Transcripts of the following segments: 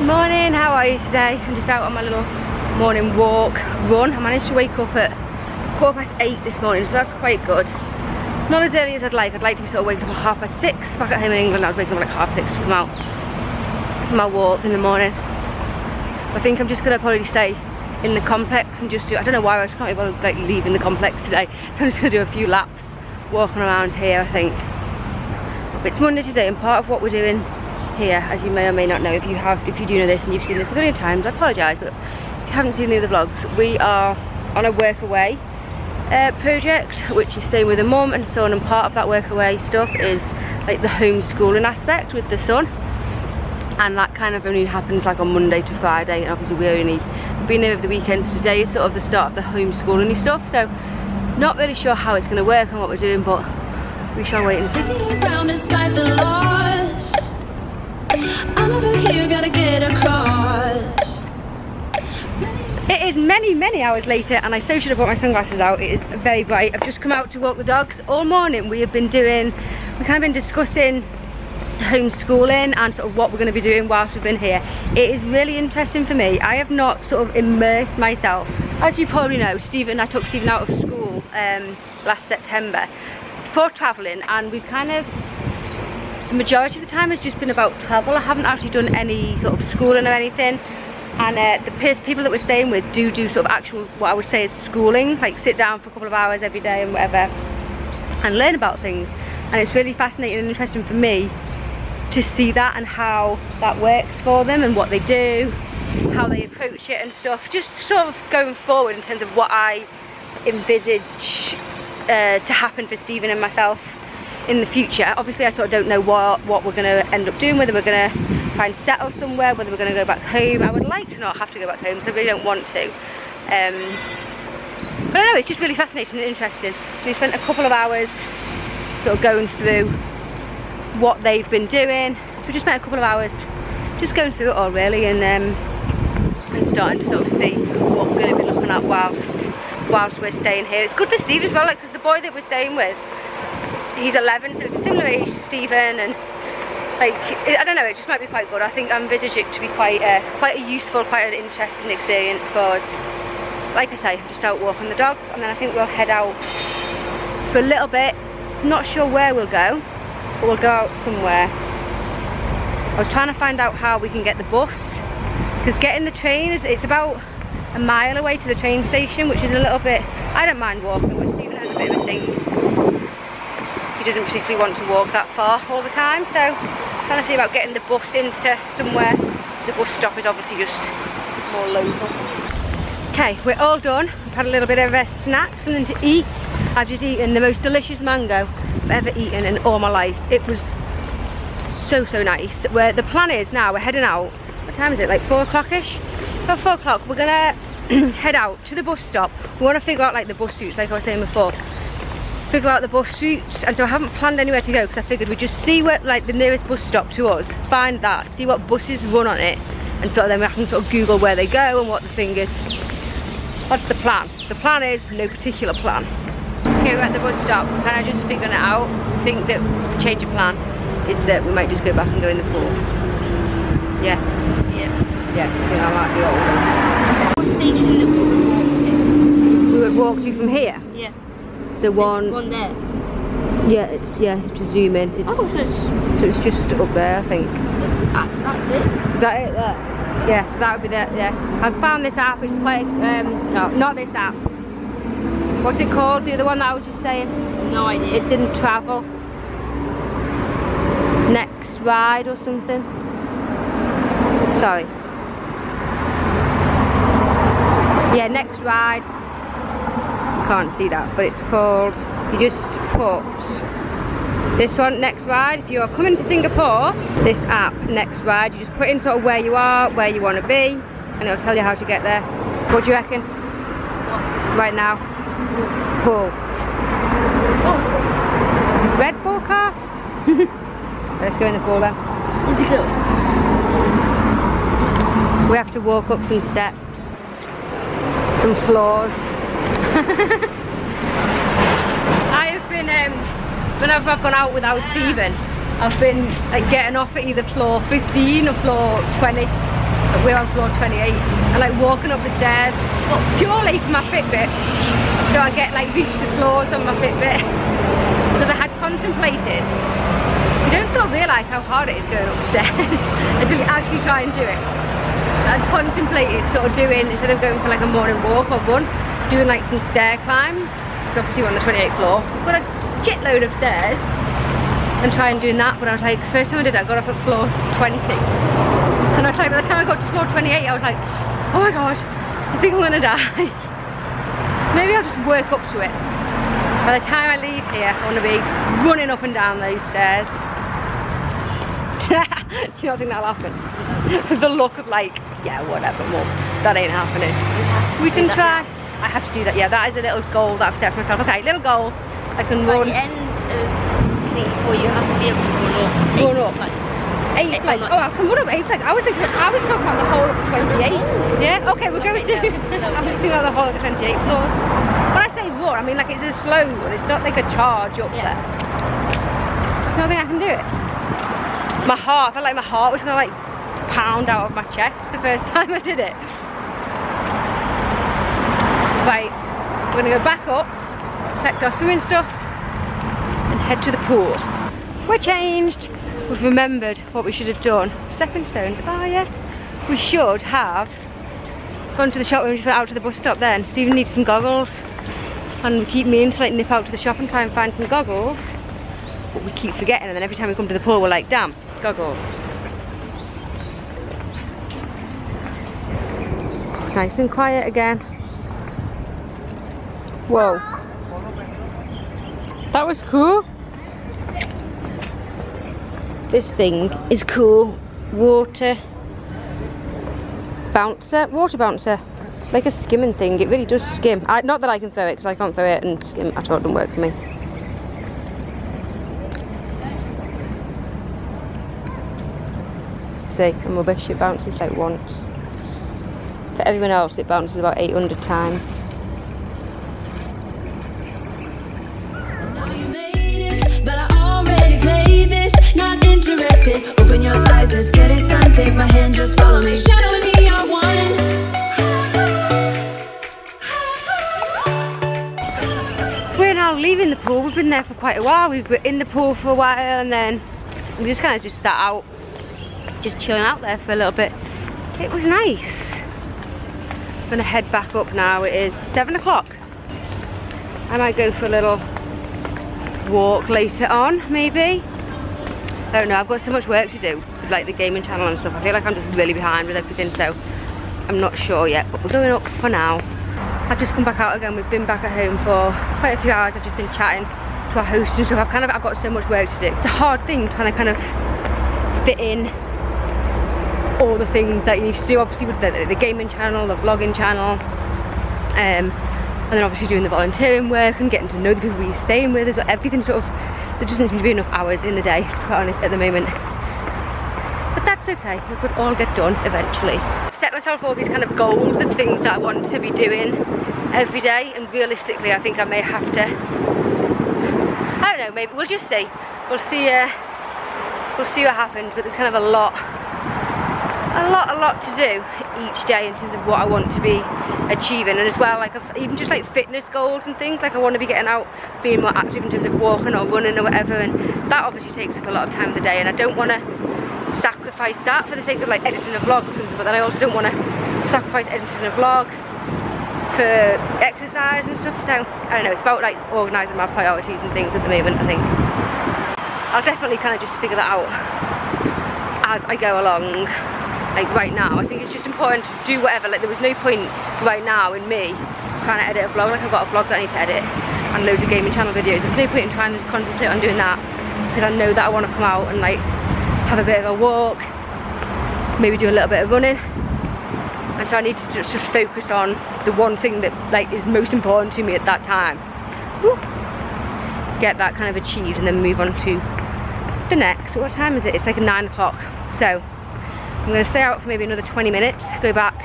Good morning, how are you today? I'm just out on my little morning walk, run. I managed to wake up at quarter past eight this morning, so that's quite good. Not as early as I'd like. I'd like to be sort of waking up at half past six. Back at home in England, I was waking up at like half six to come out for my walk in the morning. I think I'm just gonna probably stay in the complex and just do, I don't know why, I just can't even like leaving the complex today. So I'm just gonna do a few laps walking around here, I think. It's Monday today and part of what we're doing here, as you may or may not know, if you have, if you do know this and you've seen this a million times, I apologise, but if you haven't seen the other vlogs, we are on a Workaway uh, project, which is staying with a mum and son, and part of that Workaway stuff is like the homeschooling aspect with the son. And that kind of only happens like on Monday to Friday, and obviously we only been over the weekends. Today is sort of the start of the homeschooling stuff, so not really sure how it's going to work and what we're doing, but we shall wait and see. It is many, many hours later and I so should have brought my sunglasses out. It is very bright. I've just come out to walk the dogs. All morning we have been doing, we've kind of been discussing homeschooling and sort of what we're going to be doing whilst we've been here. It is really interesting for me. I have not sort of immersed myself. As you probably know, Stephen, I took Stephen out of school um, last September for travelling and we've kind of the majority of the time has just been about travel. I haven't actually done any sort of schooling or anything. And uh, the people that we're staying with do do sort of actual, what I would say is schooling, like sit down for a couple of hours every day and whatever, and learn about things. And it's really fascinating and interesting for me to see that and how that works for them and what they do, how they approach it and stuff. Just sort of going forward in terms of what I envisage uh, to happen for Stephen and myself in the future. Obviously I sort of don't know what, what we're going to end up doing, whether we're going to try and settle somewhere, whether we're going to go back home. I would like to not have to go back home because I really don't want to. Um, but I don't know, it's just really fascinating and interesting. We spent a couple of hours sort of going through what they've been doing. We just spent a couple of hours just going through it all really and um, and starting to sort of see what we're going to be looking at whilst whilst we're staying here. It's good for Steve as well, like because the boy that we're staying with he's 11 so it's a similar age to Stephen and like I don't know it just might be quite good. I think I envisage it to be quite a, quite a useful quite an interesting experience for us. Like I say I'm just out walking the dogs and then I think we'll head out for a little bit. Not sure where we'll go but we'll go out somewhere. I was trying to find out how we can get the bus because getting the train is it's about a mile away to the train station which is a little bit I don't mind walking but Stephen has a bit of a thing he doesn't particularly want to walk that far all the time so trying to see about getting the bus into somewhere. The bus stop is obviously just more local. Okay we're all done. I've had a little bit of a snack something to eat. I've just eaten the most delicious mango I've ever eaten in all my life. It was so so nice. Where the plan is now we're heading out. What time is it? Like four o'clock-ish? About four o'clock we're gonna head out to the bus stop. We want to figure out like the bus routes like I was saying before figure out the bus routes and so I haven't planned anywhere to go because I figured we'd just see what like the nearest bus stop to us find that see what buses run on it and so then we can sort of google where they go and what the thing is. That's the plan. The plan is no particular plan. Okay we're at the bus stop. Kind of just figuring it out. I think that change of plan is that we might just go back and go in the pool. Yeah. Yeah. Yeah I think I might be old what station that we would walk to? We would walk to from here? Yeah the one, one there. Yeah, it's yeah. To zoom in, it's, oh, so it's, so it's just up there, I think. Uh, that's it. Is that it? There. Yeah, so that would be there. Yeah, I've found this app. It's quite um, no, not this app. What's it called? The other one that I was just saying. No idea. It's in travel. Next ride or something. Sorry. Yeah, next ride can't see that but it's called you just put this one next ride. If you are coming to Singapore this app next ride you just put in sort of where you are where you want to be and it'll tell you how to get there. What do you reckon? Right now. Pool Red Bull car? Let's go in the pool then. It good we have to walk up some steps some floors I have been, um, whenever I've gone out without Stephen, I've been like getting off at either floor 15 or floor 20. We're on floor 28. And like walking up the stairs, well, purely for my Fitbit. So I get like reach the floors on my Fitbit. Because I had contemplated. You don't sort of realise how hard it is going upstairs until you actually try and do it. I'd contemplated sort of doing, instead of going for like a morning walk or run, doing like some stair climbs. Because obviously on the 28th floor. We've got a shitload of stairs and try and doing that but I was like first time I did it I got up at floor 20 and I was like by the time I got to floor 28 I was like oh my gosh I think I'm gonna die. Maybe I'll just work up to it. By the time I leave here I want to be running up and down those stairs. Do you not think that'll happen the look of like yeah whatever mum. That ain't happening. We can try I have to do that yeah that is a little goal that I've set for myself okay little goal I can By run the end of Singapore, you have to be able to run up. eight Run up. flights. Eight Eight flights. Oh, I can run up eight flights. I was thinking, I was talking about the whole of 28. Yeah, okay, we're going to, no. I'm just thinking about the whole of the 28 floors. When I say run, I mean like it's a slow run. It's not like a charge up Yeah. there. I don't think I can do it. My heart, I felt like my heart was gonna like pound out of my chest the first time I did it. Right, we're gonna go back up, collect our swimming stuff, and head to the pool. We're changed. We've remembered what we should have done. Stepping stones. Oh yeah. We should have gone to the shop when we went out to the bus stop then. Stephen needs some goggles. And we keep meaning to like nip out to the shop and try and find some goggles. But we keep forgetting and then every time we come to the pool we're like, damn, goggles. Nice and quiet again. Whoa. That was cool. This thing is cool. Water bouncer, water bouncer. Like a skimming thing. It really does skim. I, not that I can throw it because I can't throw it and skim at all. It doesn't work for me. See, I'm rubbish. It bounces like once. For everyone else, it bounces about 800 times. Interested. Open your eyes, let's get it done. Take my hand, just follow me. Shadow and me are one. We're now leaving the pool. We've been there for quite a while. We've been in the pool for a while and then we just kind of just sat out, just chilling out there for a little bit. It was nice. I'm gonna head back up now. It is seven o'clock. I might go for a little walk later on, maybe. I don't know, I've got so much work to do with like the gaming channel and stuff. I feel like I'm just really behind with everything, so I'm not sure yet, but we're going up for now. I've just come back out again. We've been back at home for quite a few hours. I've just been chatting to our host and stuff. I've kind of, I've got so much work to do. It's a hard thing trying to kind of fit in all the things that you need to do. Obviously with the, the gaming channel, the vlogging channel, um, and then obviously doing the volunteering work and getting to know the people we're staying with as well. Everything sort of, there just doesn't seem to be enough hours in the day, to be honest, at the moment. But that's okay, it could all get done eventually. Set myself all these kind of goals of things that I want to be doing every day and realistically I think I may have to, I don't know, maybe we'll just see. We'll see, uh, we'll see what happens but there's kind of a lot a lot, a lot to do each day in terms of what I want to be achieving. And as well like even just like fitness goals and things like I want to be getting out being more active in terms of walking or running or whatever. And that obviously takes up a lot of time of the day. And I don't want to sacrifice that for the sake of like editing a vlog or something but then I also don't want to sacrifice editing a vlog for exercise and stuff. So I don't know it's about like organising my priorities and things at the moment I think. I'll definitely kind of just figure that out as I go along like right now. I think it's just important to do whatever. Like there was no point right now in me trying to edit a vlog. Like I've got a vlog that I need to edit and loads of gaming channel videos. There's no point in trying to concentrate on doing that because I know that I want to come out and like have a bit of a walk maybe do a little bit of running. And so I need to just, just focus on the one thing that like is most important to me at that time. Woo. get that kind of achieved and then move on to the next. What time is it? It's like nine o'clock. So I'm to stay out for maybe another 20 minutes go back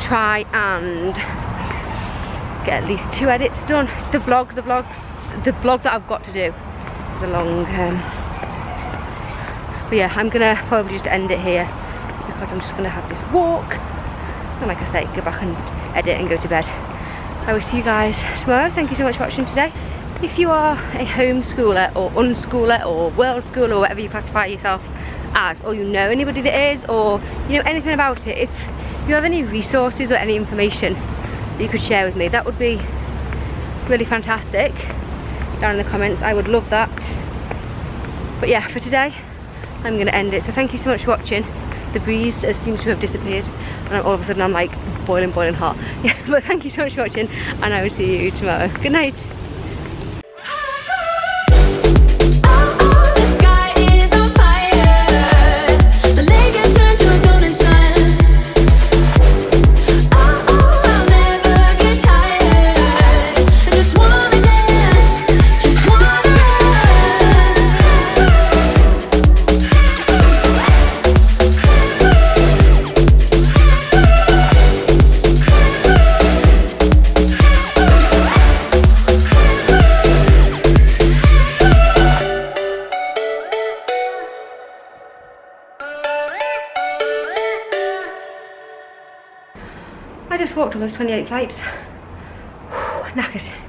try and get at least two edits done it's the vlog the vlogs the vlog that I've got to do it's a long um, But yeah, I'm gonna probably just end it here because I'm just gonna have this walk. And like I say, go back and edit and go to bed. I will see you guys tomorrow. Thank you so much for watching today. If you are a homeschooler or unschooler or world schooler or whatever you classify yourself as, or you know anybody that is, or you know anything about it, if you have any resources or any information that you could share with me, that would be really fantastic down in the comments. I would love that. But yeah, for today, I'm gonna end it. So thank you so much for watching. The breeze seems to have disappeared and all of a sudden I'm like boiling, boiling hot. Yeah, but thank you so much for watching and I will see you tomorrow. Good night. Those 28 flights. Knackered.